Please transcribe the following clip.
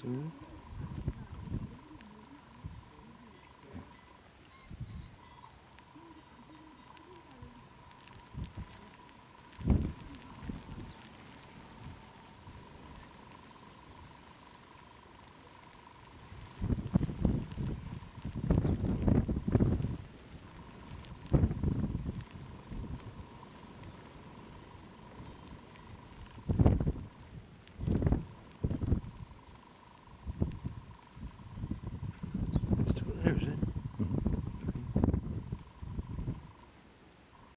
See? There's it.